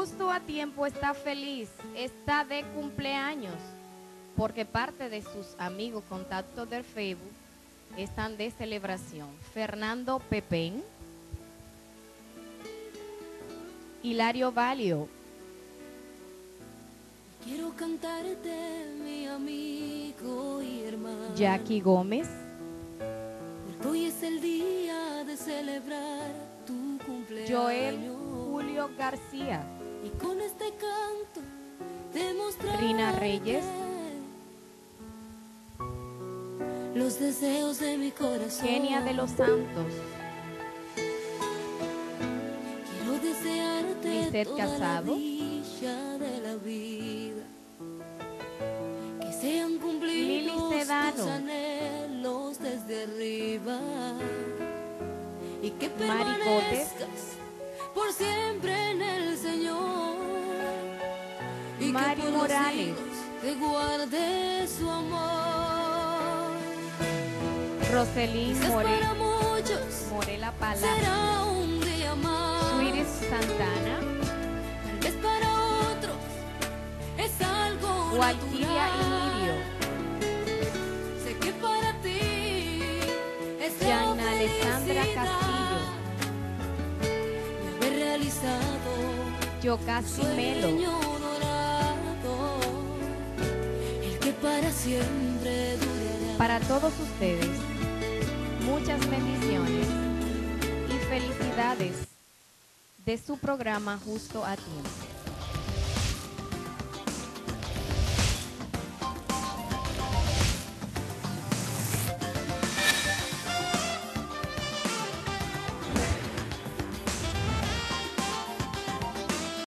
Justo a tiempo está feliz, está de cumpleaños, porque parte de sus amigos contactos del Facebook están de celebración. Fernando Pepén, Hilario Valio, Quiero cantarte, mi amigo y hermano. Jackie Gómez, Porque hoy es el día de celebrar tu cumpleaños. Joel Julio García, Y con este canto Rina Reyes. los deseos de mi corazón. Kenia de los Santos, Quiero desearte Lisette toda Casado. la de la vida. Que sean cumplidos tus anhelos desde arriba. Y que Mari Y Mari que por los Morales. siglos te guarde su amor. Roselín Quizás More, para muchos Morela Palacio, será un día más. Sweetie Santana, vez para otros es algo Walkiria natural. Inirio, Sé que para ti es Yana Alessandra Castillo, de haber realizado Yocasi un Melo, para todos ustedes, muchas bendiciones y felicidades de su programa Justo a Tiempo.